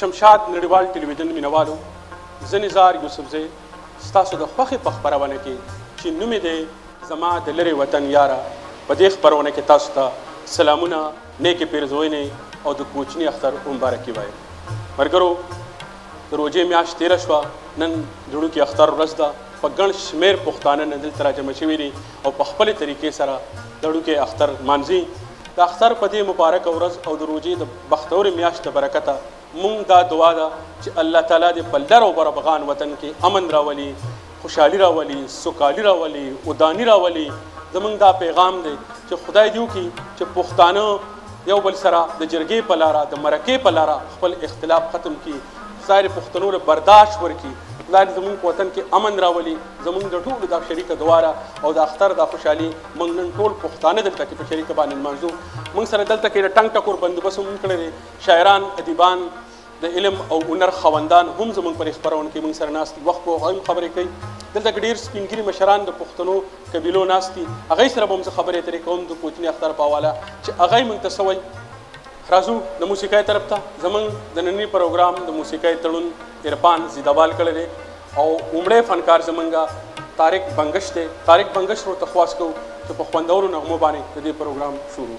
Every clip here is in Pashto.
شمشاد نړیوال ټلویزیون مینوالو زه نزار یوسفزی ستاسو د خوښې په خپرونه کې چې نوم دی زما د لرې وطن یاره په دې خپرونه کې تاسو ته سلامونه نیکې پیرزوینې او د کوچني اختر مبارکي وایم ملګرو د روژې میاشت تېره شوه، نن دړوکي اختر ورځ ده، په ګڼ شمېر پښتانه نن دلته راجمع شوي دي او په خپلې طریقې سره دړوکي اختر نمانځي. د اختر په دې مبارکه ورځ او د روژې د بختورې میاشت له برکته مونږ دا دعا ده چې الله تعالی دې په لر او بر افغان وطن کې امن راولي، خوشحالي راولي سوکالي راولي وداني راولي زمونږ دا پیغام دی چې خدای دې وکړي چې پښتانه یو بل سره د جرګې په لاره د مرکې په لاره خپل اختلاف ختم کړي خدای دې پښتنو له برداشت ورکړي خدای دې زمونږ په وطن کې امن راولي زمونږ د ټولو دا شریکه دعا ده او د اختر دا خوشحالي موږ نن ټول پښتانه دلته کې په شریکه باندې نمانځو موږ سره دلته کې د ټنګ ټکور بندوبست هم کړی دی شاعران ادیبان د علم او هنر خوندان هم زمونږ پر خبرونه کې مونږ سره ناستي وخت په وخت خبرې کوي دلته ډیر سپینګری مشران د پښتنو قبیلو ناستي هغه سره به مونږ خبرې ترې کوم د کوچنی اختر په حواله چې هغه مونږ ته سوي راځو د موسیقۍ طرف ته زمونږ د نننی پروګرام د موسیقۍ تړون عرفان زیدوال کړی دی او عمړی فنکار زمونږ طارق بنګش دی طارق بنګش رو تخواس کو چې په خوندورو نغمو باندې د دې پروګرام شروع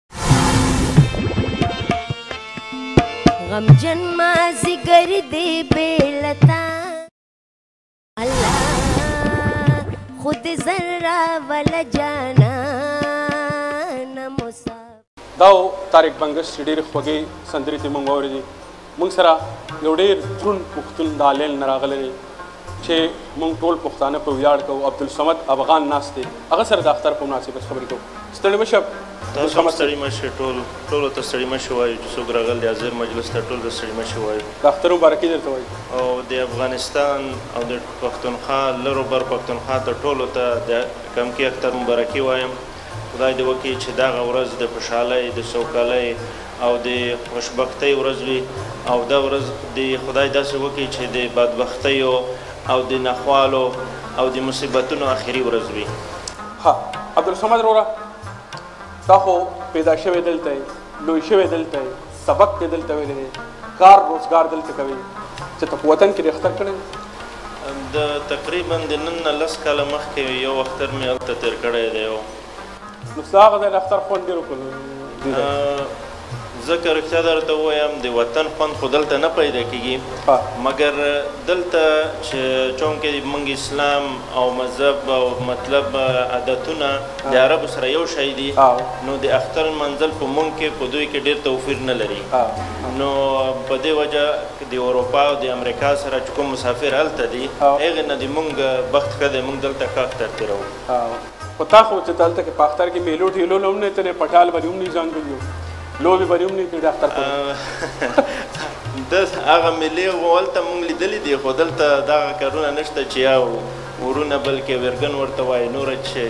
غمجن ما زګر دی بیلتا الله خود زرا ول جانا نموسا دا طارق بنگش ډېر خوږې سندرې ته مونږ اورېدې موږ سره یو ډیر دروند پښتون دا لین نه راغلی دی چې موږ ټول پښتانه په ویاړ کوو عبدالصمد افغان ناست دی هغه سره د اختر په مناسبت خبرې کوو ستړي مشه تاسو هم ستړي مشه ټول ټولو ته ستړي مشه وایو چې څوک راغل دی حاضر مجلس ته ټول ته ستړي مشه وایو د اختر مبارکي درته وایو او د افغانستان او د پښتونخوا لرو بر پښتونخوا ته ټولو ته د کمکي اختر مبارکي وایم خدای دې وکړي چې دغه ورځ د خوشحالۍ، د سوکالۍ او د خوشبختۍ ورځ وي او دا ورځ دې خدای داسې وکړي چې د بدبختیو او د نخوالو او د مصیبتونو اخري ورځ وي. ها عبدالصمد روره تا خو پيدا شوی دلته يې لوی شوی دلته يې. سبق دې دلته ویلی دی کار روزګار دلته کوي چې ته په وطن کې دې اختر کړی دی د تقریبا د نن نه لس کاله مخکې یو اختر مې هلته تېر کړی دی او نو ستا هغه ځای د اختر خوند ډېر وکړ ځکه رښتیا درته ووایم د وطن خوند خو دلته نه پیدا کېږي مګر دلته چې چونکې موږ اسلام او مذهب او مطلب عادتونه د عربو سره یو شی دي نو د اختر نمانځل په مونږ کې په دوی کې ډیر توفیر نه لري نو په دې وجه د اروپا او د امریکا سره چې کوم مسافر هلته دي هغه نه د مونږ بخت ښه دی مونږ دلته ښه اختر تیروو خو تا خو چې دلته کې په اختر کې پیلوټ یې لول هم نه تنې پټال به دې هم نه ځانګړي یو لوبې به دې هم نه کړي د اختر په د هغه ملي غولته مونږ لیدلې دي خو دلته دغه کارونه نشته چې یو ورونه بل کې ورګن ورته وای نورج چې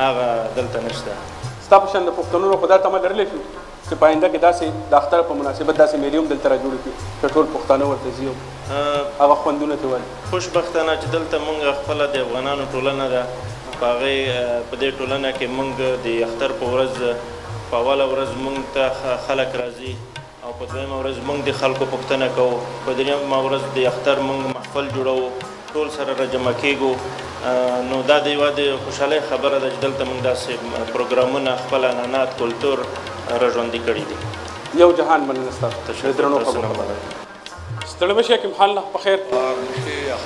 هغه دلته نشته ستا په شان د پښتنو نه خدا تمه لرلی شو چې په آینده کې داسې د اختر په مناسبت داسې میلې هم دلته را جوړې کړي چې ټول پښتانه ورته ځي او هغه خوندونه ترې والي خوشبختانه چې دلته موږ خپله د افغانانو ټولنه ده په هغې په دې ټولنه کې موږ د اختر په ورځ په اوله ورځ موږ ته خلک راځي او په دویمه ورځ مونږ د خلکو پوښتنه کوو، په دریمه ورځ د اختر مونږ محفل جوړوو، ټول سره راجمع کیږو، نو دا د یوه د خوشحالۍ خبره ده چې دلته مونږ داسې پروګرامونه، خپل عنعنات، کلتور راژوندي کړي دي. یو جهان مننه ستاسو د درنو خبرو لپاره. ستړي مه شئ حکیم خان الله په خیر کړي.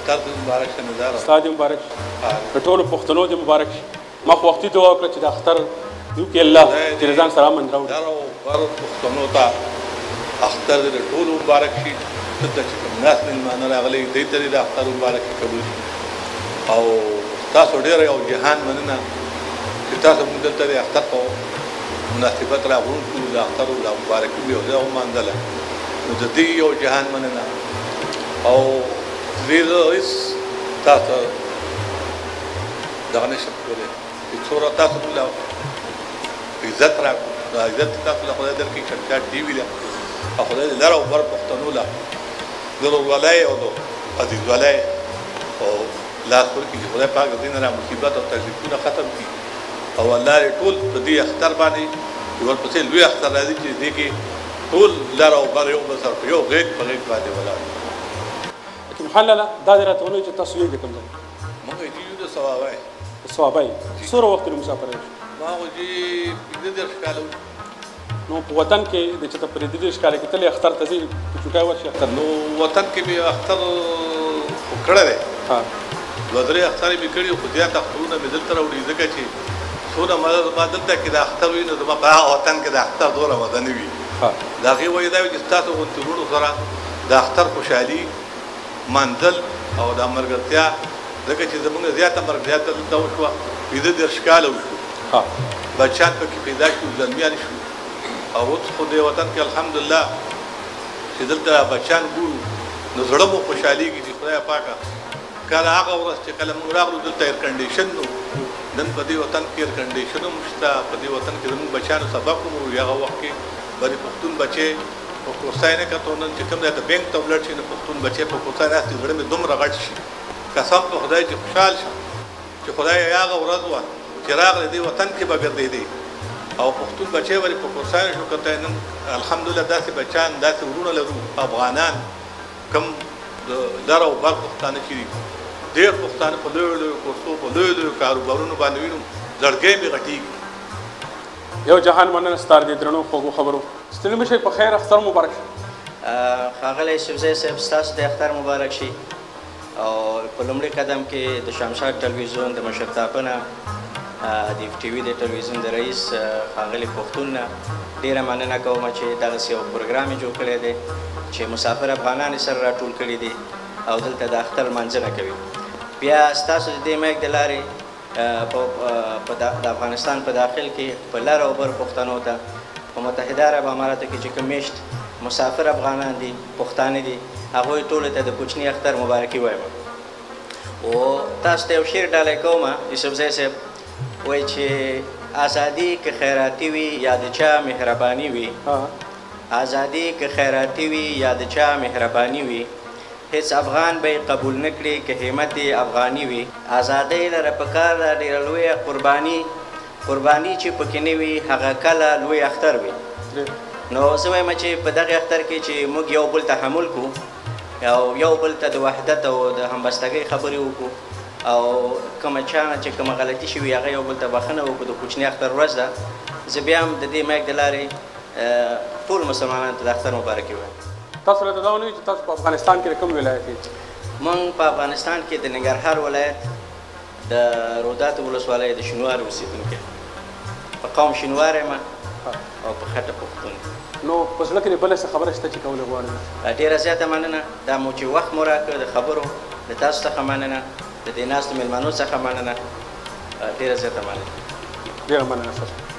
ستاسو دې مبارک شه. د ټولو پښتنو دې مبارک شي. ما خو وختي دعا وکړه چې د اختر یو کې الله چې رضان سره من راوړي دا او بر پښتنو ته اختر د ټول مبارک شي ته چې کوم ناس من مان راغلي دې ته د اختر مبارک قبول او تاسو ډېر یو جهان مننه چې تاسو موږ دلته د اختر په مناسبت راغون کو د اختر د مبارک یو ځای هم مانځله نو د دې یو جهان مننه او زه هیڅ تاسو دغه نشم کولای چې څو ورځې تاسو موږ له عزت راکړو دا عزت چې تاسو له خدای درکړي چټیا ټي وي ده او خدای دې لر او بر پښتنو له د ورورولۍ او د عزیزولۍ او لاس ورکړي چې خدای پاک د دې نه را مصیبت او تکلیفونه ختم کړي او الله دې ټول په دې اختر باندې ورپسې لوی اختر راځي چې دې کې ټول لر او بر یو بل سره په یو غېږ په غېږ باندې ولاړ وي محلله دا دې راته ولوي چې تاسو یې د کوم ځای مونږ یې کیو د ثوابای د ثوابای سره وخت له مسافر یو ما خو چې پنځه دېرش کاله نو په وطن کې د چې ته په دې دېرش کاله کې تلې اختر ته ځې په چوټای ورشي اختر نو وطن کې مې اختر خو کړی دی ها دوه درې اخترې مې کړي خو زیات اخترونه مې دلته راوړي ځکه چې څونه مزه زما دلته کې د اختر وي نو زما په هغه وطن کې د اختر دومره مزه نه وي د هغې وجه دا وي چې ستاسو غوندې وروڼو سره د اختر خوشحالي منزل او دا مرګرتیا ځکه چې زمونږ زیاته مرګ زیاته دلته وشوه پنځه دېرش کاله وشو بچیان پکې پیدا شو زلمیان شو او اوس خو دې وطن کې الحمدلله چې دلته بچیان ګورو نو زړه مو خوشحالېږي چې خدای پاکه کله هغه ورځ چې کله موږ راغلو دلته ایر کنډیشن نو نن په دې وطن کې ایر کنډیشن هم شته په دې وطن کې زموږ بچیانو سبق هم ووایي هغه وخت کې بلې پښتون بچی په کوڅه یې نه کتو نن چې کوم ځای ته بینک ته ولاړ شي نو پښتون بچی په کوڅه ناست زړه مې دومره غټ شي قسم په خدای چې خوشحال شم چې خدای هغه ورځ وه چې راغلی دی وطن کې به ګرځېدی او پښتون بچی ولې په کوڅه نه شو کتای نن الحمدلله داسې بچان داسې وروڼه لرو افغانان کم د لر او بر پښتانه چې دي ډېر پښتانه په لویو لویو کورسو په لویو لویو کاروبارونو باندې وینو زړګی مې غټېږي یو جهان مننه ستار دې درنو خوږو خبرو ستړي مشئ په خیر اختر مبارک شه. ښاغلی یوسفزی صاحب ستاسو د اختر مبارک شي او په لومړي قدم کې د شمشاد ټلویزیون د مشرتابه نه د ایف ټي وي د ټلویزیون د رئیس ښاغلي پښتون نه ډیره مننه کوم چې دغسې یو پروګرام یې جوړ کړی دی چې مسافر افغانان یې سره راټول کړي دي او دلته د اختر لمانځنه کوي بیا ستاسو د دې مایک د لارې په د افغانستان په داخل کې په لر او بر پښتنو ته په متحده عرب اماراتو کې چې کوم میشت مسافر افغانان دي پښتانه دي هغوی ټول ته د کوچني اختر مبارکي وایم او تاسو ته یو شعر ډالۍ کوم یوسفزی صاحب وایي چې ازادي که خیراتي وي یا د چا مهرباني وي ازادي که خیراتي وي یا د چا مهرباني وي هیڅ افغان به یې قبول نه کړي که همت یې افغاني وي. ازادۍ لره پکار ده ډیره لویه قرباني قرباني چې پکې نه وي هغه کله لوی اختر وي نو زه وایم چې په دغه اختر کې چې موږ یو بل تحمل کړو او یو بل ته د وحدت او د همبستګۍ خبرې وکړو او کومه چا نه چې کومه غلطي شوي هغه یو بل ته بخښنه وکړو د کوچني اختر ورځ ده زه بیا هم د دې مایک د لارې ټولو مسلمانانو ته د اختر مبارکي وایم. تاسو راته دا ونه وي چې تاسو په افغانستان کې د کوم ولایت یئ؟ موږ په افغانستان کې د ننګرهار ولایت د روداتو ولسوالۍ د شینوارو اوسېدونکی یم. په قوم شینواری یم او په خټه پښتون یم. نو په زړه کې دې بله څه خبره شته چې کول یې غواړئ؟ ډېره زیاته مننه دا مو چې وخت مو راکړ د خبرو. له تاسو څخه مننه. د دې ناستو مېلمنو څخه مننه. ډېره زیاته مننه. ډېره مننه سر.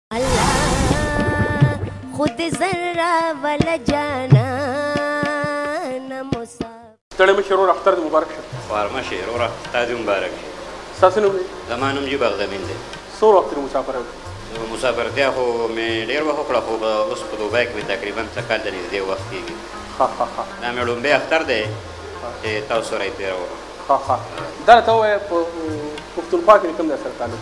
ستړی مه شې وروره اختر دې مبارک شه خوار مه شې وروره اختر دې مبارک شي ستاسو نوم دی زما نوم جي بغدمین دی څو وخت ترې مسافر یو مسافرتیا خو مې ډېر وخت وکړه خو اوس په دوبۍ کې مې تقریبا څه کال ته نږدې وخت کېږي دا مې ړومبی اختر دی چې تاسو سره یې تېروم دا راته ووایه په پښتونخوا کې د کوم ځای سره تعلق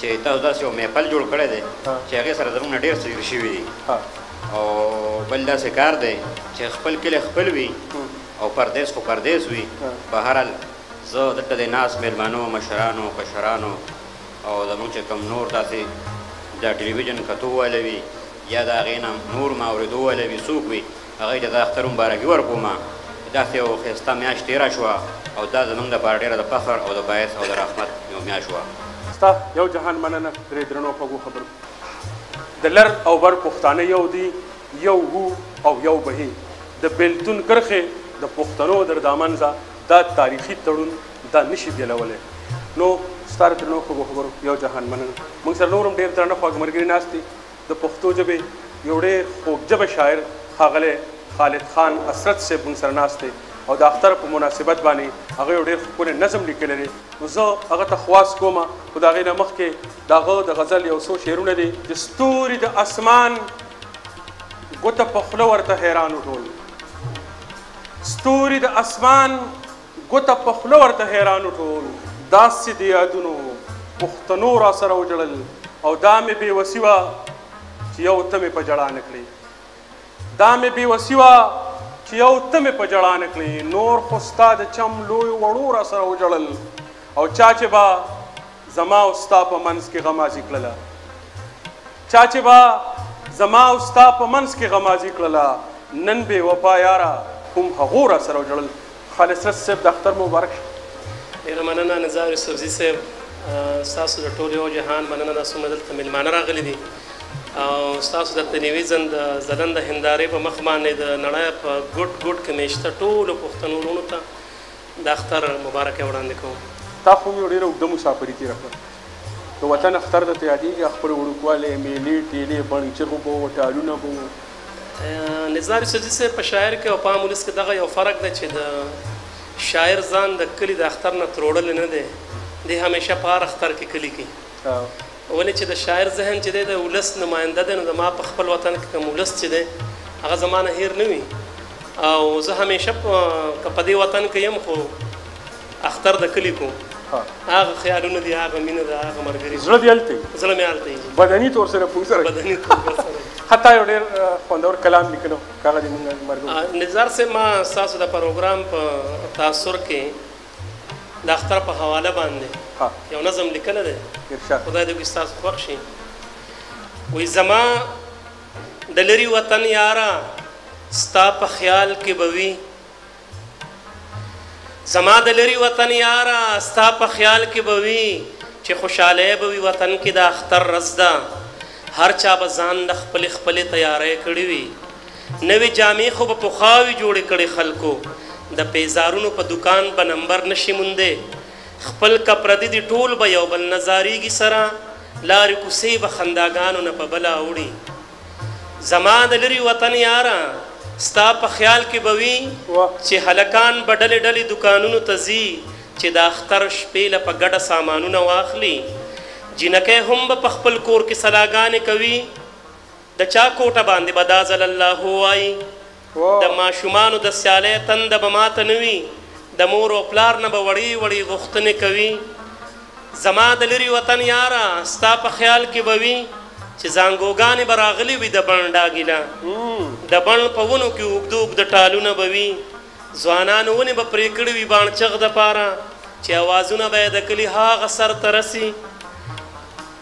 چې تاسو داسې یو محفل جوړ کړی دی چې هغې سره زموږ نه ډېر څه جوړ شوي دي او بل داسې کار دی چې خپل کلی خپل وي او پردیس خو پردیس وي په هر حال زه دلته د ناست مېلمانو مشرانو کشرانو او زموږ چې کوم نور داسې د ټلویزیون کتو واله وي یا د هغې نه نور ماورېدو واله وي څوک وي هغه ته د اختر مبارکي ورکوم چې داسې یو ښایسته میاشت تېره شوه او دا زموږ لپاره ډېره د فخر او د باعث او د رحمت یو میاشت وه. ستا یو جهان مننه درې درنو خوږو خبرو د لر او بر پښتانه یو دي یو وو او یو به هي د بیلتون کرښې د پښتنو در دامنځه دا تاریخي تړون دا نشي بیلولی نو ستا درنو خوږو خبرو یو جهان مننه موږ سره نور هم ډیر درانه خواږه ملګري ناست دي د پښتو ژبې یو ډېر خوږ ژبه شاعر ښاغلی خالد خان اسرت صیب مونږ سره ناست دی او د اختر په مناسبت باندې هغه یو ډېر ښکلی نظم لیکلی دی نو زه هغه ته خواست کوم خو د هغې نه مخکې د هغه د غزل یو څو شعرونه دي چې ستوري د اسمان ګوته په خوله ورته حیران ټول ستوري د اسمان ګوته په خوله ورته حیرانو ټول داسې د یادونو پښتنو راسره وجړل او دا مې بې وسي وه چې یو ته مې په جړا نه کړې دا مې بې وسي وه چې یو ته مې په جړا نه کړې نور خو ستا د چم لوی وړو را سره وجړل او چا چې به زما او ستا په منځ کې غمازي کړله چا چې به زما او ستا په منځ کې غمازي کړله نن بې وفا یاره هم هغو را سره وجړل خالصرت صاحب د اختر مبارک شه ډېره مننه نظار یوسفزي صاحب ستاسو د ټول یو جهان مننه دا څومره دلته میلمانه راغلي دي او ستاسو د تلویزیون د ځلند هندارې په مخ باندې د نړۍ په ګډ ګډ کې مېشته ټولو پښتنو وروڼو ته د اختر مبارکۍ وړاندې کوم تا خو مې ډېره اوږده مسافري تېره کړه د وطن اختر درته یادېږي خپل وړوکوالی مېلې ټېلې بڼ چغو به وو ټالونه به وو. نظار یوسفزي صاحب په شاعر کې او په عام ولس کې دغه یو فرق دی چې د شاعر ځان د کلي د اختر نه تروړلی نه دی، دی همېشه په هر اختر کې کلي کې ولې چې د شاعر ذهن چې دی د ولس نماینده دی نو زما په خپل وطن کې کوم ولس چې دی هغه زما نه هېر نه وي او زه همېشه که په دې وطن کې یم خو اختر د کلی کو هغه خیالونه دي هغه مینه ده هغه مرګري زړه دی الته زړه مې الته بدني تور سره پوه سره بدني تور سره حتی یو ډېر خوندور کلام لیکنو کاغه دې موږ مرګو نظر سه ما تاسو د پروګرام په تاثر کې د اختر په حواله باندې یو نظم لیکل دی خدای دې ګستاس خوښ شي وې زما د لری وطن یارا ستا په خیال کې بوي زما د لري وطن یاره ستا په خیال کې به وي چې خوشحالۍ به وي وطن کې د اختر ورځ ده هر چا به ځان د خپلې خپلې تیارۍ کړي وي نوې جامې خو به پخوا وي جوړې کړې خلکو د پیزارونو په دوکان به نمبر نشي موندی خپل که پردي دي ټول به یو بل نه ځارېږي سره لارې کوڅې به خنداګانو نه په بله اوړي زما د لري وطن یاره ستا په خیال کې به وي چې هلکان به ډلې ډلې دوکانونو ته ځي چې د اختر شپې له په ګډه سامانونه واخلي جینکۍ هم به په خپل کور کې سلاګانې کوي د چا کوټه باندې به دا ځل الله وایي د ماشومانو د سیالۍ تنده به ماته نه وي، د مور او پلار نه به وړې وړې غوښتنې کوي. زما د لرې وطن یاره ستا په خیال کې به وي چې زانګوګانې به راغلې وي د بڼ ډاګیله د بڼ په ونو کې اوږد اوږد ټالونه به وي ځوانانو ونې به پرې کړې وي باڼچغ د پاره چې اوازونه به یې د کلي هاغه سر ته رسي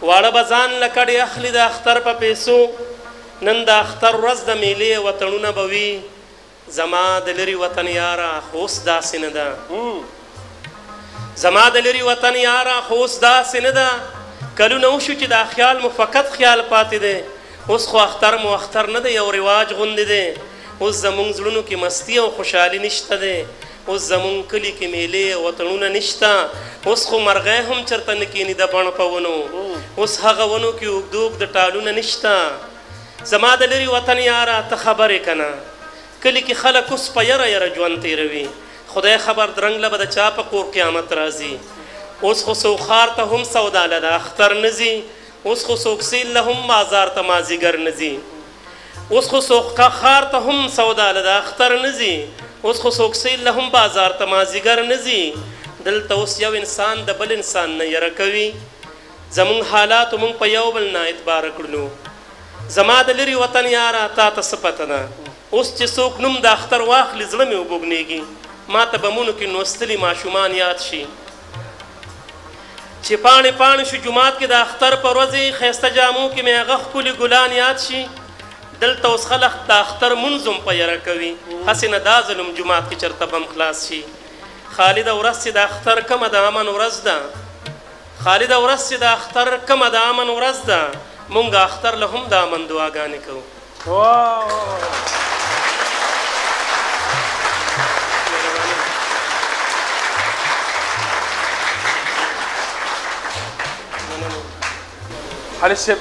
واړه به ځان له کډې اخلي د اختر په پیسو نن د اختر ورځ ده مېلې او اتڼونه به وي زما د لري وطن ياره خو اوس داسې نه ده زما د لري وطن ياره خو اوس داسې نه ده کلونه وشو چې دا خیال مو فقط خیال پاتې دی اوس خو اختر مو اختر نه دی یو رواج غوندې دی اوس زمونږ زړونو کې مستي او خوشحالي نشته دی اوس زمونږ کلي کې مېلې او اتڼونه نشته، اوس خو مرغۍ هم چرته نه کېني د بڼ په ونو، اوس هغه ونو کې اوږد اوږد ټالونه نشته. زما د لرې وطن یاره ته خبر یې کنه، کلي کې خلک اوس په یره یره ژوند تېروي، خدای خبر درنګ له به د چا په کور قیامت راځي، اوس خو څوک ښار ته هم سودا له د اختر نه ځي، اوس خو څوک سېل له هم بازار ته مازیګر نه ځي. اوس خو څوک ښار ته هم سودا له د اختر نه ځي، اوس خو څوک سیل له هم بازار ته مازیګر نه ځي، دلته اوس یو انسان د بل انسان نه یره کوي، زموږ حالاتو موږ په یو بل نا اعتباره کړلو. زما د لرې وطن یاره تا ته څه پته ده، اوس چې څوک نوم د اختر واخلي زړه مې وبوږنېږي، ماته بمونو کې نوستلي ماشومان یاد شي، چې پاڼې پاڼې شو جومات کې د اختر په ورځې ښایسته جامو کې مې هغه ښکلي ګلان یاد شي دلته اوس خلک د اختر مونځ هم په یره کوي هسې نه دا ځل هم جومات کې چېرته بم خلاص شي خالده ورځ چې د اختر کومه د امن ورځ ده خالده ورځ چې د اختر کومه د امن ورځ ده مونږ اختر له هم د امن دعاګانې کوو علي صاحب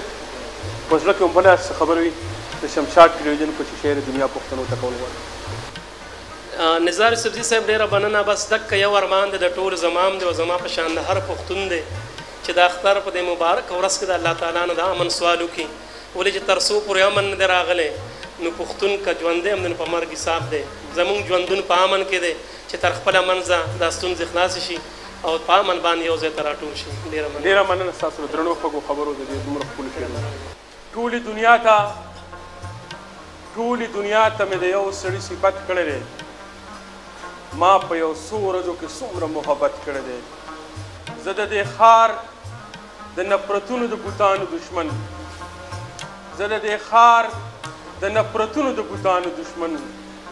په زړه کې هم بله څه خبره وي د شمشاد ټلویزیون په شیشه د دنیا پښتنو ته کول غواړم نظار سبزی صاحب ډیره بننه بس دک یو ارمان د ټول زمام دی او زما په شان د هر پښتون دی چې د اختر په دې مبارک ورځ کې د الله تعالی نه د امن سوال وکړي ولې چې تر څو پورې امن نه دی راغلی نو پښتون که ژوندی هم دی نو په مرګ حساب دی. زموږ ژوندون په امن کې دی چې تر خپله منځه دا ستونزې خلاصې شي او په امن باندې یو ځای ته راټول شو. ډېره مننه. ډېره مننه ستاسو له درنو خوږو خبرو د دې دومره ښکلو شعرونو. ټولي دنیا ته ټولي دنیا ته مې د یو سړي صفت کړی دی ما په یو څو ورځو کې څومره محبت کړی دی زه د دې ښار د نفرتونو د بوتانو دشمن زه د دې ښار د نفرتونو د بوتانو دشمن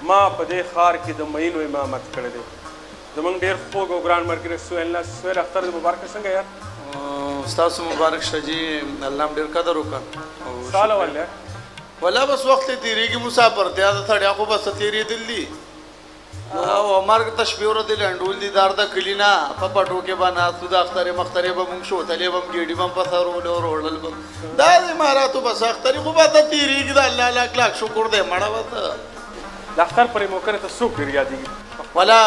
ما په دې ښار کې د مینو امامت کړی دی زمونږ ډیر خوږ او ګران ملګری سویل نه سویل اختر د مبارک څنګه یار تاسو مبارک شه جی الله هم ډیر قدر وکړه سال ولا ولا بس وخت تیریږي مسافر ته د تړیا خو بس تیرې دلی او مرګ ته شپې ورځې لنډول دي دار د کلي نه په پټو کې به ناستو د اخترې مخترې به مونږ شوتلې به هم ګېډي به هم په سر ولو وروړل به دا د اماراتو بس اختري خو به ته تېرېږي د الله لاک لاک شکر دی مړه به ته د اختر پرې موقع ته څوک ډېر یادېږي ولا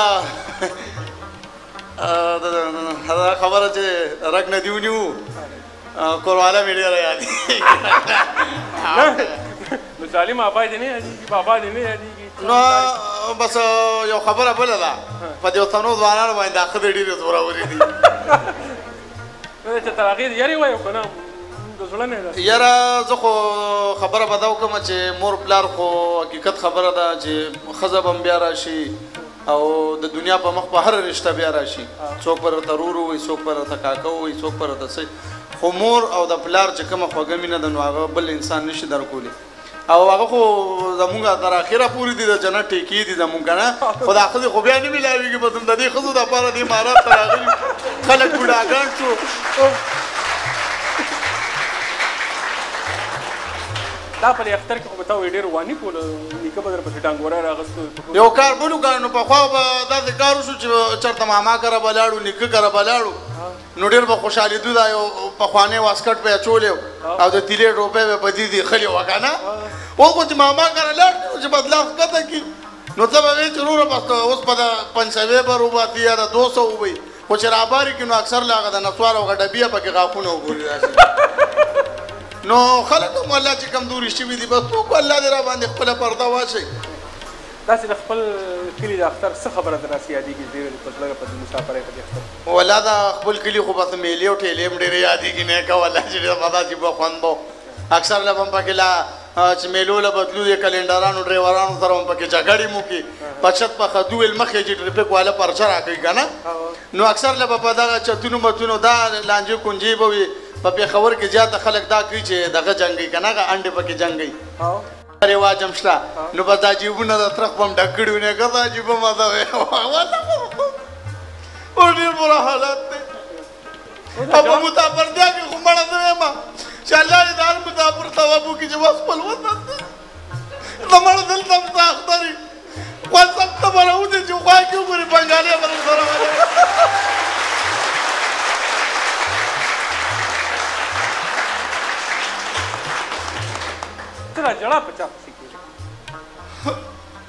دا خبره چې رګ نه دی ونیو کورواله مې ډېره یادېږي نو ظالم بابا دې نه یادېږي بابا دې نه یادېږي نو بس یو خبره بله ده په دې وطنو ځوانانو باندې دا ښځې ډېرې زورورې دي چې تر هغې یارې وایو که نه د زړه نه ده یاره زه خو خبره به دا وکړم چې مور پلار خو حقیقت خبره ده چې ښځه به هم بیا راشي او د دنیا په مخ په هره رشته بیا راشي څوک به درته رور ووایي څوک به درته کاکه ووایي څوک به درته څه خو مور او د پلار چې کومه خوږه مینه ده نو هغه بل انسان نه شي درکولی او هغه خو زمونږ تر اخره پورې دي د جنت ټیکې دي زمونږ که نه خو دا ښځې خو بیا نه ملاوېږي بس د دې ښځو دپاره دې امارات ته راغلي خلک بوډاګان شو دا په دې اختر کې خو به تا وایي ډېر واني کول نیکه به درپسې ډانګوره راغستو یو کار بل وکړه نو پخوا به داسې کار وشو چې چرته ماما کره به لاړو نیکه کره به لاړو نو ډېر به خوشحالېدو دا یو پخوانی واسکټ به یې اچولی او د تیلې ټوپۍ به یې په دې ځېښلې وه که نه اوس خو چې ماما کره لاړ شو چې بس لاس ښکته کړي نو ته به وایې چې وروره بس اوس به د پنج سوې بر وباسي یا د دوه سوه وباسي خو چې راباري کې نو اکثر له هغه د نسوار او غډبیه پکې غاښونه وګوري داسې نو خلک هم الله چې کمزوري شوي دي بس څوک الله دې را باندې خپله پرده واچوي داسې د خپل کلي د اختر څه خبره در راسي یادېږي چې ډېره دې په زړه په دې مسافرۍ په دې اختر ولا دا خپل کلي خو بس میلې او ټېلې هم ډېرې یادېږي نه کوه الله چې ډېر مزه چې به خوند به اکثر له به هم پکې لا چې مېلو له بدلو د کلینډرانو ډریورانو سره هم پکې جګړې مو کې په چت په خدو ویل مخې چې ټریفک والا پرچه راکوي که نه نو اکثر له به په دغه چتونو متونو دا لانجې کونجې به وي په پېښور کې زیاته خلک دا کوي چې دغه جنګوي که نه هغه انډې پکې جنګوي رواج هم شته نو بس دا جیبونه د ترخ به هم ډک کړي ونه که دا جیبه ماته وایي والله خو ډېر بره حالت دی او په متابرتیا کې خو مړه زه یم چې الله دې د هر متابر ثواب وکړي چې وس خپل وطن ته د مړه دلته هم څه اختري وسم ته به راوځي چې خوا کې وګوري بنګالي به سره ترا جڑا پچا پسی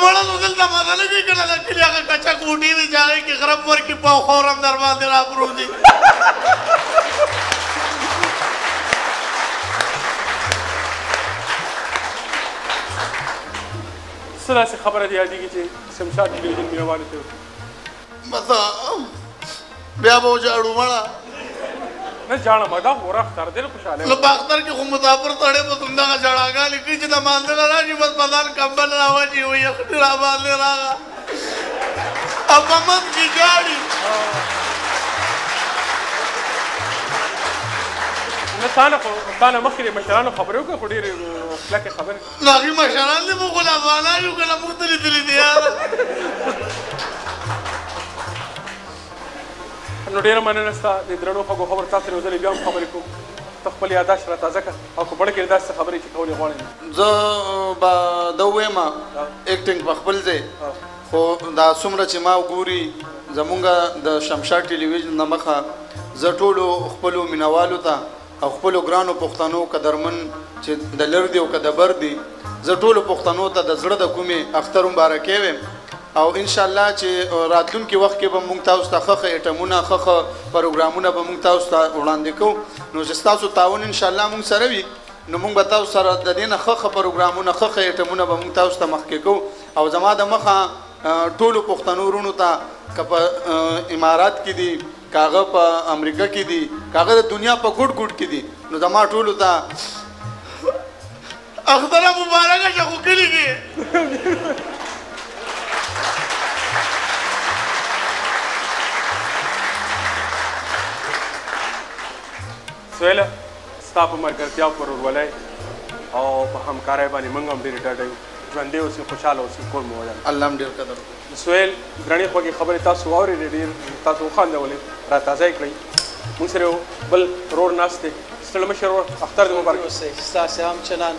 مړه نو دلته مزه نه کوي کنه د کلي هغه کچه کوټې دي چې هغې کې غرب ورکي په او خورم درباندې راپروت دي څه داسې خبره دې یادېږي چې شمشاد ډېر ډېر مینوالو ته متا بیا به جاړو مړه نه جاړه ما دا غورا اختر دې خوشاله نو باختر کې خو مسافر تړې په څنګه جړاګالې کې چې د مانځل راځي بس بدل کمبل راوځي وي خپل را باندې راغا اما من کې جاړي نه تانه خو تانه مخکې مشرانو خبرې وکړې خو ډېرې کلکې خبرې باقی مشران دی مو غلام والا یو کنه مو تلی تلی دی یار نو ډیره مننه ستا د درنو خوږو خبر تاسو سره وزلې بیا خبرې کوم ته خپل یاداش را تازه کړه او کو بل کې داسې خبرې چې کولې غواړم زه با د وېم اکټینګ په خپل ځای خو دا څومره چې ما وګوري زمونږ د شمشاد ټلویزیون نه مخه زه ټولو خپلو مینوالو ته او خپلو ګرانو پښتنو قدرمن چې د لر دي او که د بر دي زه ټولو پښتنو ته د زړه د کومې اختر مبارکۍ وایم او انشاالله چې راتلونکي وخت کې به موږ تاسو ته ښه ښه ایټمونه ښه ښه پروګرامونه به موږ تاسو ته وړاندې کوو نو چې ستاسو تعاون انشاالله موږ سره وي نو موږ به تاسو سره د دې نه ښه ښه پروګرامونه ښه ښه ایټمونه به موږ تاسو ته مخکې کوو او زما د مخه ټولو پښتنو وروڼو ته که په امارات کې دي که هغه په امریکا کې دي که هغه د دنیا په ګوټ ګوټ کې دي نو زما ټولو ته اختر مبارک شه خو کلي کې سویله ستا په ملګرتیا او ورورولۍ او په همکارۍ باندې موږ هم ډېر ډاډه یو ژوندی اوسې خوشحاله اوسې کور مو ودان الله هم ډېر قدر سویل درنې خوږې خبرې تاسو واورېدې ډېر تاسو وخاندولې را تازه یې کړئ موږ سره یو بل رور ناست دی ستړی مه شئ رور اختر دې مبارک اوسئ ستاسې هم چلند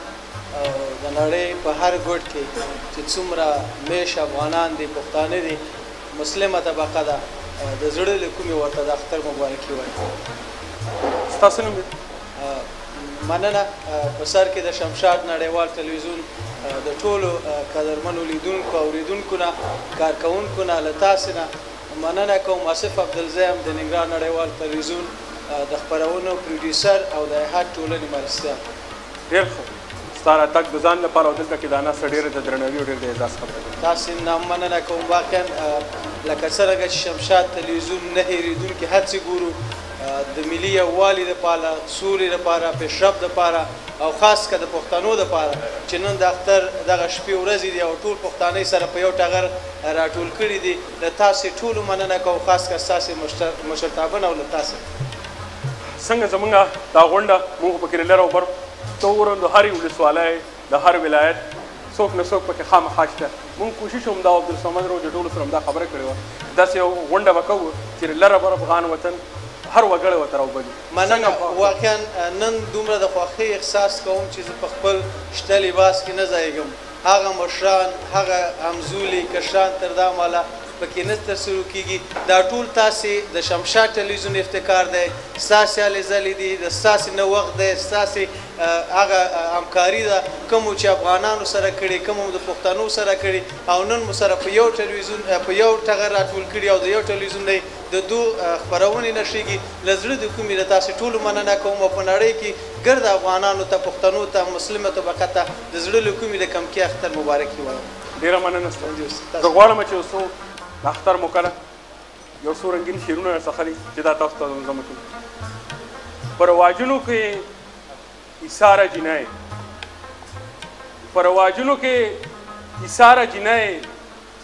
او د نړۍ په هر ګوټ کې چې څومره میش افغانان دي پښتانه دي مسلمه طبقه ده د زړه له کومې ورته د اختر مبارکي وایم ستاسو نوم مننه په سر کې د شمشاد نړیوال تلویزیون د ټولو قدرمنو لیدونکو اوریدونکو نه کارکونکو نه له تاسو نه مننه کوم اصف عبدالزی هم د ننګرهار نړیوال تلویزیون د خپرونو پروډیوسر او د احاد ټولنې مرستیال ډېر ښه ستا راتګ د ځان لپاره او دلته کې دا ناسته ډېره د درناوي او ډېر د اعزاز خبره ده تاسو هم نه مننه کوم واقعا لکه څرنګه چې شمشاد تلویزیون نه هېرېدونکې هڅې ګورو د ملي یووالي لپاره، سولې لپاره، پیشرفت لپاره او خاص کر د پښتنو لپاره چې نن د اختر دغه شپې ورځې دي او ټول پښتانه سره په یو ټغر راټول کړي دي، له تاسې ټولو مننه کوو، خاص کر ستاسې مشرتابه نه او له تاسې. څنګه زمونږ دا غونډه مونږ خو پکې لر او بر تورن د هرې ولسوالۍ، د هر ولایت څوک نه څوک پکې خامخا شته مونږ کوشش هم دا عبدالصمد رو د ټولو سره همدا خبره کړې وه داسې یو غونډه به کوو چې لر بر افغان وطن هر وګړی ورته راوبلي مننه واقعا نن دومره د خوښۍ احساس کوم چې زه په خپل شته لباس کې نه ځایږم هغه مشران هغه همزولي کشران تر دا ماله پکې نه ترسره کیږي دا ټول تاسو د شمشاد ټلویزیون افتکار دی ستاسو هلې ځلې دي د ستاسو نه وخت دی ستاسو هغه همکاري ده کوم مو چې افغانانو سره کړې، کوم مو د پښتنو سره کړې او نن مو سره په يو ټلويزيون په يو ټغر راټول کړي او د يو ټلويزيون نه يې د دو خپرونې نشرېږي، له زړه د کومي له تاسې ټولو مننه کوم او په نړۍ کې ګرد افغانانو ته، پښتنو ته، مسلمه طبقه ته د زړه له کومي د کمکي اختر مبارکي وايم. ډېره مننه ستاسو. زه غواړم چې يو څو د اختر موقع ده. یو څو رنګین شعرونه راڅخلي چې دا تاسو ته منظمه کړي په رواجونو کې ایثاره جنای په رواجونو کې ایثاره جنای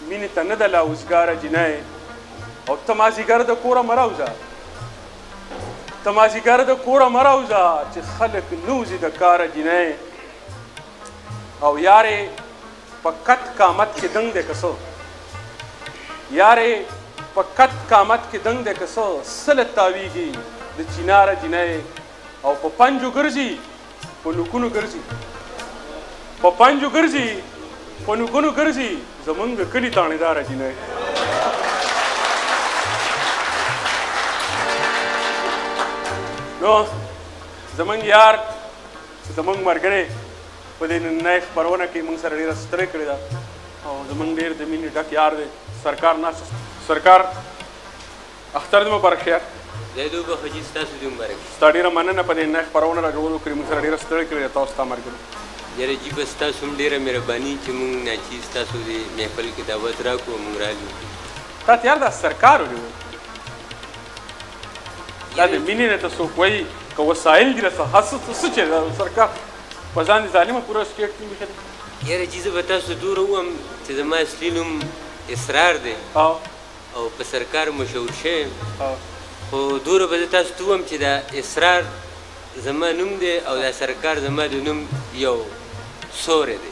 مینې ته نه ده لا اوزګاره جنای او ته مازیګر د کوره مه راوځه ته مازیګر د کوره مه راوځه چې خلک نه وځي د کاره جنای او یارې په کت کامت کې دنګ دی که څو یارې په کت کامت کې دنګ دی که څو سل تاویږي د چینار جنای او په پنجو ګرځي په نکونو ګرځي په پنجو ګرځي په نکونو ګرځي زمونږ د کلي تاڼېداره جنۍ نو زمونږ یار زمونږ ملګری په دې نننۍ خپرونه کې موږ سره ډېره ستړې کړې ده او زمونږ ډېر د مینې ډک یار دی سرکار ناست سرکار اختر دې مبارک شه یار دی دې وبخښه جي ستاسو دې مبارک شي ستا ډېره مننه په دې نننۍ خپرونه را جوړولو کښې موږ سره ډېره ستړې کړې ده تا او ستا ملګرو یاره جي بس ستاسو هم ډېره مهرباني چې موږ ناچي ستاسو دې محفل کې دعوت راکړو موږ رالو تا ته یار دا سرکار ولې وایي دا د مینې نه ته څوک وایي که وسایل دي راسره هسه څه چې سرکار په ځان دې ظالمه پوره سټیټ ټیم ایښی دی. یاره جی زه به تاسو ته دوره ووایم چه زما اصلی نوم اسرار دی او په سرکار مشهور شوی یم خو دوره به زه تاسو ته ووایم چه دا اسرار زما نوم دی او دا سرکار زما د نوم یو سوری دی.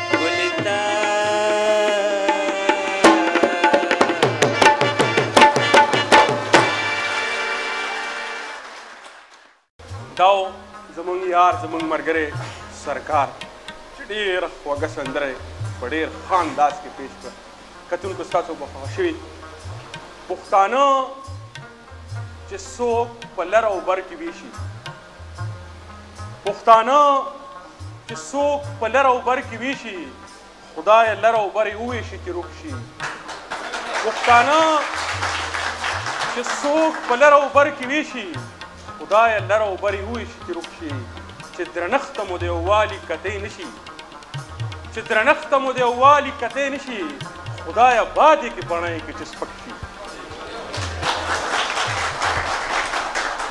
داو زمونږ یار زمونږ مرګره سرکار چې ډېر خوږه سندره په ډېر ښه انداز کې پیش کړه کتونکو ستاسو به خوښ شوي پښتانه چې څوک په لر او بر کې ویشي پښتانه چې څوک په لر او بر کې ویشي خدای لر او بر وویشي چې روک شي پښتانه چې څوک په لر او بر کې ویشي خدای لر او بر وویشي چې روک شي چې درنښت مو د یووالي کتۍ نشي چې درنښت ته مو دی او والي کتی نه شي خدایه باد یې کې بڼه یې کې چې سپک شي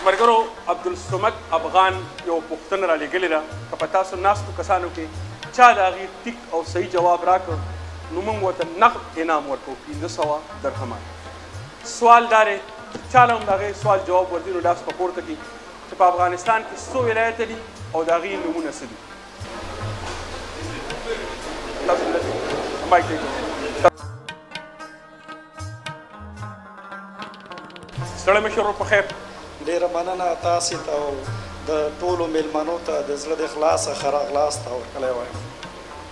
مرګرو عبدالصمد افغان یو پوښتنه را لېږلې ده که په تاسو ناستو کسانو کې چا د هغې ټیک او صحیح جواب راکړ نو موږ ورته نقد انعام ورکوو پنځه سوه درهمه سوال دا دی چې چا له هم د هغې سوال جواب ورځي نو لاس په پورته کړي چې په افغانستان کې څو ولایته دي او د هغې نومونه څه دي ستړی مه شې ورور پخیر ډېره مننه تاسې ته او د ټولو میلمنو ته د زړه د اخلاصه ښه راغلاست او هرکلی وایم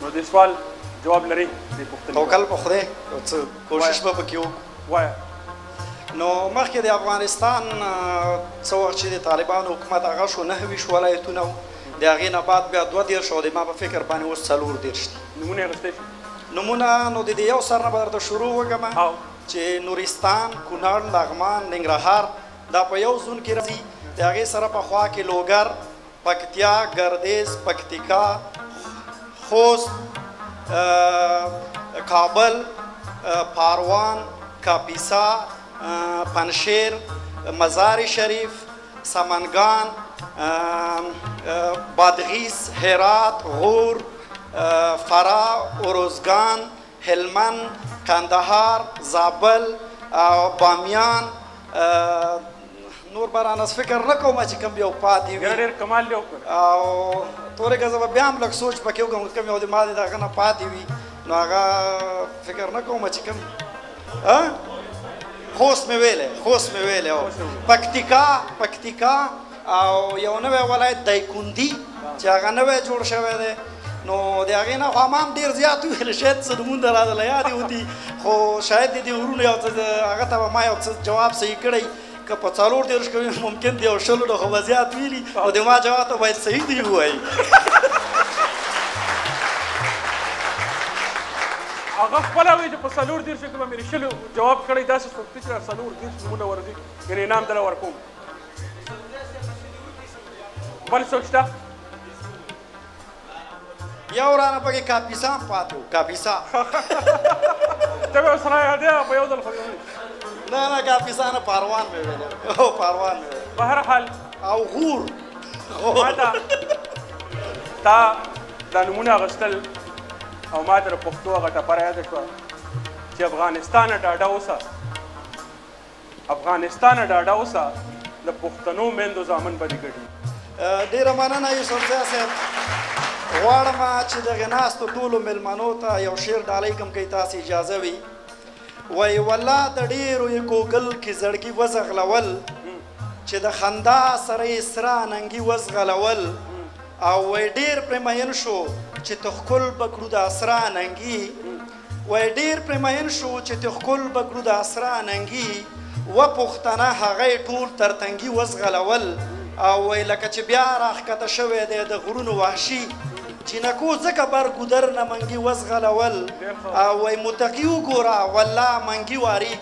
نو دې سوال جواب لري دې پوښتنې توکل په خدای یو څه کوشش به پکې وکړو وایه نو مخکې د افغانستان څه وخت چې د طالبانو حکومت هغه شو نهه ویشت ولایتونه د هغې نه بعد بیا دوه دېرش او د ما په فکر باندې اوس څلور دېرش دي. نومونه اخیستی شو؟ نومونه نو د دې یو سر نه به درته شروع وکړم چې نورستان، کونړ، لغمان، ننګرهار دا په یو زون کې راځي. د هغې سره په خوا کې لوګر، پکتیا، ګردېز، پکتیکا، خوست، کابل، پاروان، کاپیسا، پنجشېر، مزار شریف، سمنګان، بادغیس، هرات، غور، فراه، اروزګان، هلمند، کندهار، زابل او بامیان نور به رانه فکر نه کوم چې کوم یو پاتې وي ډېر کمال دی وکړ او تورې که زه به بیا هم لږ سوچ پکې وکړم کوم یو د ما د دغه نه پاتې وي نو هغه فکر نه کوم چې کوم ها خوست مې ویلې خوست مې ویلې او پکتیکا پکتیکا او یو نوې ولایت دایکوندی چې هغه نوې جوړ شوی دی نو د هغې نه خو همام ډېر زیات ویل شاید څه نومونه راته له یادې وتي خو شاید د دې غرونو یو څه هغه ته به ما یو څه جواب صحیح کړی که په څلور دېرش کې وي ممکن دی او شلو نه خو به زیات ویلي او د ما جواب ته باید صحیح دی ووایي هغه خپله وایي چې په څلور دېرش کې به مې د شلو جواب کړی داسې څوک دی چې دا څلور دېرش نومونه ورځي یعنې انعام دله ورکوم بل څوک شته یو رانه پکې کاپیسا پاتو کاپیسا ته به سره یادې په یو ځل خو نه نه کاپیسا نه پاروان مې ویل او پاروان مې په هر حال او غور ماته تا دا نمونه غستل او ما تر پښتو هغه ټپره یاد شو چې افغانستان ډاډه اوسه افغانستانه ډاډه اوسه د پښتنو میندو زامن به دې ګډ وي. ډېره مننه یوسفزی صاحب. غواړم چې دغې ناستو ټولو مېلمنو ته یو شعر ډالۍ کړم که تاسې اجازه وي. وایي والله د ډېرو یې کوګل کې زړګي وځغلول چې د خندا سره یې سره اننګي وځغلول او وایي ډېر پرې مئین شو چې تښکل به کړو دا سره اننګي. وای ډیر پرې مئین شو چې ته ښکل به کړو د اسره اننګي وه پښتنه هغه یې ټول تر تنګي وزغلول او وای لکه چې بیا راښکته شوی دی د غرونو وحشي جینکو ځکه بر ګودر نه منګي وزغلول او وای متقي وګوره والله منګي واري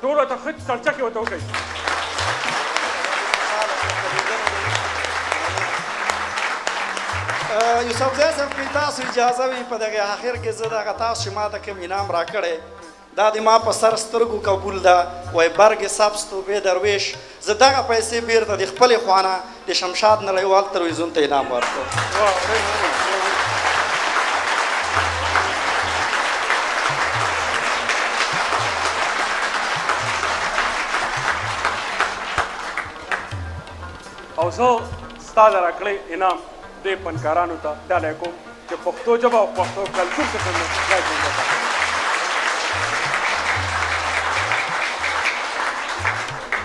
ټول ورته ښه چړچکې ورته وکړئ. یوسفزی صاحب که تاسو اجازه وي په دغه اخر کې زه دغه تاسو چې ما ته کوم انعام راکړی دا د ما په سر سترګو قبول ده وایي برګ سبز تو بې دروېش زه دغه پیسې بیرته د خپلې خوا نه د شمشاد نړیوال تلویزیون ته انعام ورکړم. او زه ستا د راکړې انعام. دې فنکارانو ته ډالۍ کوم چې پښتو ژبه او پښتو کلتور ته څنګه ځای ژوندی پاتې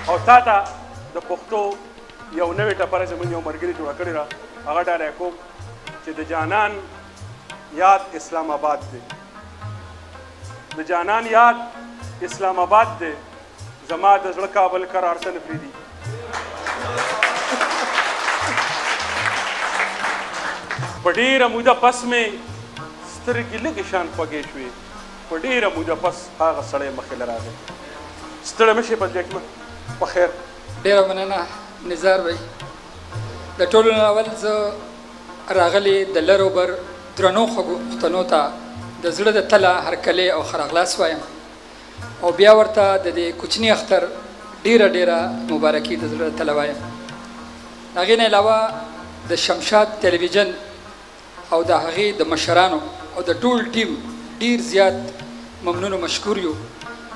او تا ته د پښتو یو نوې ټپره زموږ یو ملګري جوړه کړې ده هغه ډالۍ کوم چې د جانان یاد اسلام آباد دی د جانان یاد اسلام آباد دی زما د زړه کابل قرار څه نه پرېږدي په ډېره موده پس مې سترګې لږې شان خوږې شوې په ډېره موده پس هغه سړی مخې له راغی ستړی مه شې بدلیا کې په خیر ډېره مننه نظار بھائی د ټولو نه اول زه راغلي د لر او بر درنو خوږو پښتنو ته د زړه د تله هرکلی او ښه راغلاست وایم او بیا ورته د دې کوچني اختر ډیره ډیره مبارکي د زړه تله وایم هغې نه علاوه د شمشاد ټلویزیون او د هغې د مشرانو او د ټول ټیم ډیر زیات ممنون او مشکور یو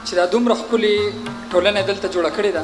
چې دا دومره ښکلې ټولنه دلته جوړه کړې ده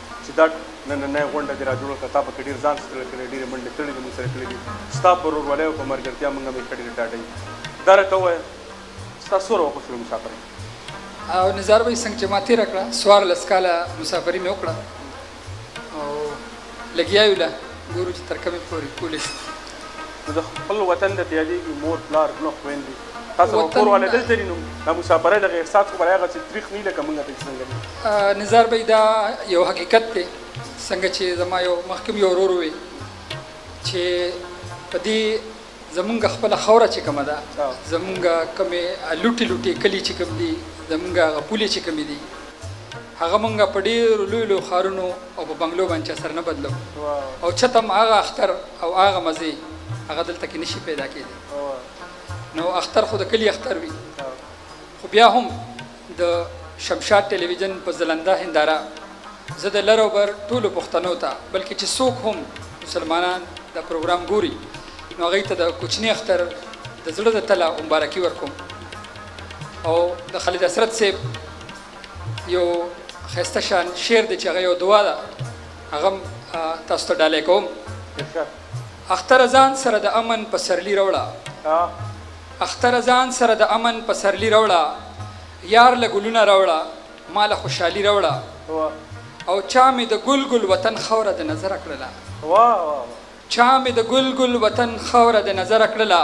سیداد نننۍ غونډه دې راجوړه کړه تا پکې ډېر ځان ستړی کړی ډېرې منډې تړې دي موږ سره کړې دي ستا په ورورولۍ او په مرګرتیا موږ مې کړې ډاډه یو دا راته ووایه ستا څوره وخت وشول مسافرۍ او نظار بھائی څنګه چې ما تېره کړه څوارلس کاله مسافري مې وکړه او لګیا یو له ګورو چې تر کومې پورې کولی شو نو د خپل وطن درته یادېږي مور پلار نو خویندې تاسو به کور والے دلته لري نو د مسافرۍ دغه احساس خو به هغه څه تریخ نه لکه موږ ته څنګه دي نظر به دا یو حقیقت دی څنګه چې زما یو محکم یو ورور وي چې په دې زمونږ خپل خوره چې کومه ده زمونږ کومې لوټي لوټي کلی چې کوم دي زمونږ غپولې چې کومې دي هغه مونږ په ډېرو لوی لوی ښارونو او په بنګلو باندې چا سره نه بدلو او چته هم هغه اختر او هغه مزې هغه دلته کې نشي پیدا کېدی نو اختر خو د کلی اختر وي خو بیا هم د شمشاد ټلویزیون په ځلنده هنداره زه د لر او بر ټولو پښتنو ته بلکې چې څوک هم مسلمانان د پروګرام ګوري نو هغوی ته د کوچني اختر د زړه د تله مبارکي ورکوم او د خالد حسرت صاحب یو ښایسته شان شعر دی چې هغه یو دعا ده هغه تاسو ته ډالۍ کوم اختره ځان سره د امن پسرلی راوړه اختره ځان سره د امن پسرلی راوړه یار له ګلونه راوړه ما له خوشحالي راوړه او چا مې د ګل ګل وطن خوره د نظر کړله چا مې د ګل ګل وطن خوره د نظر کړله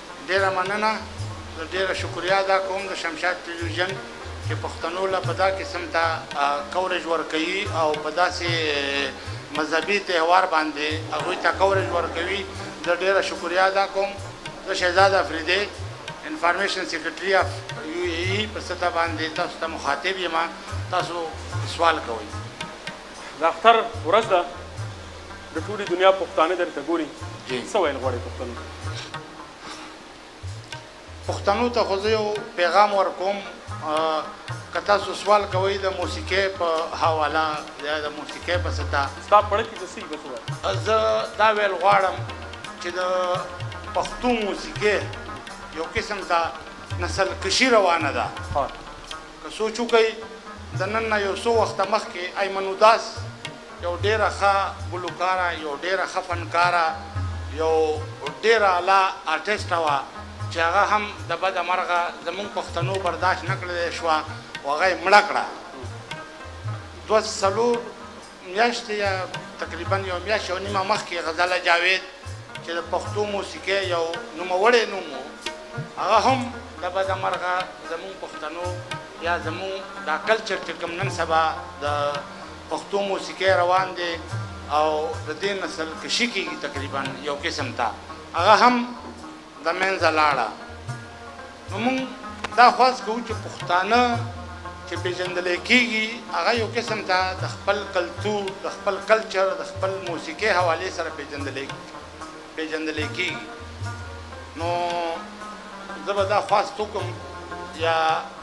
ډیره مننه زه ډیره شکریه ادا کوم د شمشاد ټلویزیون چې پښتنو له په دا قسم ته کورج ورکوي او په داسې مذهبي تهوار باندې هغوی ته کورج ورکوي زه ډیره شکریه ادا کوم زه شهزاد افریدی انفارمیشن سیکرټري اف یو ای ای په ستا باندې تاسو ته مخاطب یم تاسو سوال کوئ د اختر ورځ ده د ټولي دنیا پښتانه درته ګوري جی. څه ویل غواړي پښتنو ته پښتنو ته خو زه یو پیغام ورکوم که تاسو سوال کوئ د موسیقۍ په حواله یا د موسیقۍ په ستا ستا پړه کې څه سیږي بسوه زه دا ویل غواړم چې د پښتو موسیقۍ یو قسم ته نسل کشي روانه ده که سوچ وکړئ د نن نه یو څو وخته مخکې ایمن اوداس یو ډېره ښه ګلوکاره، یو ډېره ښه فنکاره، یو ډېره اعلی آرټسټه وه چې هغه هم د بده مرغه زموږ پښتنو برداشت نه کړلی شوه او هغه یې مړه کړه. دوه څلور. میاشت یا تقریبا یو میاشت یو نیمه مخکې غزاله جاوید چې د پښتو موسیقۍ یو نوموړی نوم و هغه هم د بده مرغه زموږ پښتنو یا زموږ دا کلچر چې کوم نن سبا د پښتو موسیقۍ روان دی او د دې نسل کشي کېږي تقریبا یو قسم ته هغه هم د منځه لاړه نو موږ دا خواست کوو چې پښتانه چې پیژندل کېږي هغه یو قسم ته د خپل کلتور د خپل کلچر د خپل موسیقۍ حواله سره پیژندل پیژندل کېږي نو زه به دا خواست وکړم یا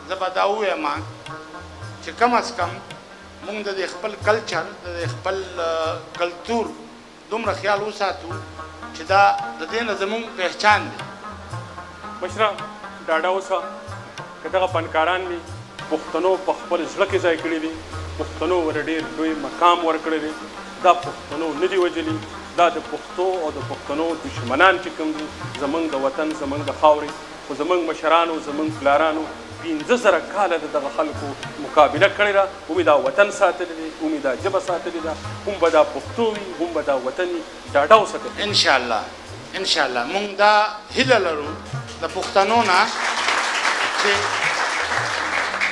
زه به دا ووایم چې کم از کم موږ د خپل کلچر د خپل کلتور دومره خیال وساتو چې دا د دې نه زموږ پهچان دی. مشره ډاډه اوسه که دغه فنکاران مې پښتنو په خپل زړه کې ځای کړي دي، پښتنو ور ډېر لوی مقام ورکړی دی، دا پښتنو نه دي وژلي، دا د پښتو او د پښتنو دښمنان چې کوم دي زموږ د وطن، زموږ د خاورې، خو زموږ مشرانو، زموږ پلارانو پنځه زره کاله د دغه خلکو مقابله کړې ده. هم دا وطن ساتلی دی هم دا ژبه ساتلی ده هم به دا پښتو وي هم به دا وطن وي ډاډه اوسه که ان شاء الله ان شاء الله مونږ دا هیله لرو د پښتنو نه چې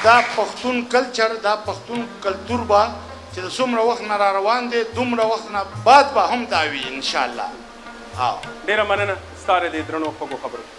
دا پښتون کلچر دا پښتون کلتور به چې د څومره وخت نه را روان دی دومره وخت نه بعد به هم دا وي ان شاء الله ډیره مننه ستاره دې درنو خوږو خبرو